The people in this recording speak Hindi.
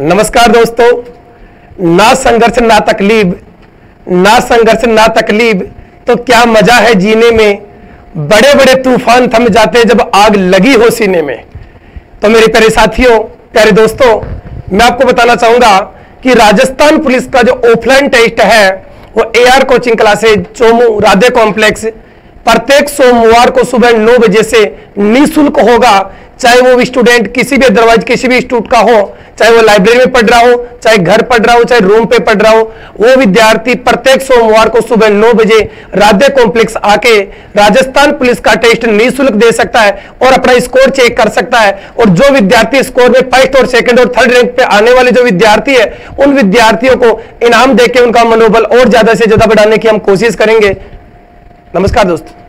नमस्कार दोस्तों। ना संघर्ष, ना तकलीफ़। ना संघर्ष, ना तकलीफ़। तो क्या मज़ा है जीने में? बड़े बड़े तूफ़ान थम जाते जब आग लगी हो सीने में। तो मेरे प्यारे साथियों, प्यारे दोस्तों, मैं आपको बताना चाहूँगा कि राजस्थान पुलिस का जो ऑफलाइन टेस्ट है, वो AR coaching classes Chomu Radhe complex प्रत्येक सोमवार को सुबह नौ बजे से निःशुल्क होगा चाहे वो स्टूडेंट किसी भी अदरवाइज़ किसी भी इंस्टीट्यूट का हो, चाहे वो लाइब्रेरी में पढ़ रहा हो, चाहे घर पढ़ रहा हो, चाहे रूम पे पढ़ रहा हो, वो विद्यार्थी प्रत्येक सोमवार को सुबह नौ बजे राधे कॉम्प्लेक्स आके राजस्थान पुलिस का टेस्ट निःशुल्क दे सकता है और अपना स्कोर चेक कर सकता है। और जो विद्यार्थी स्कोर में फ़र्स्ट और सेकंड और थर्ड रैंक पे आने वाले जो विद्यार्थी है, उन विद्यार्थियों को इनाम देके उनका मनोबल और ज़्यादा से ज़्यादा बढ़ाने की हम कोशिश करेंगे। नमस्कार दोस्तों।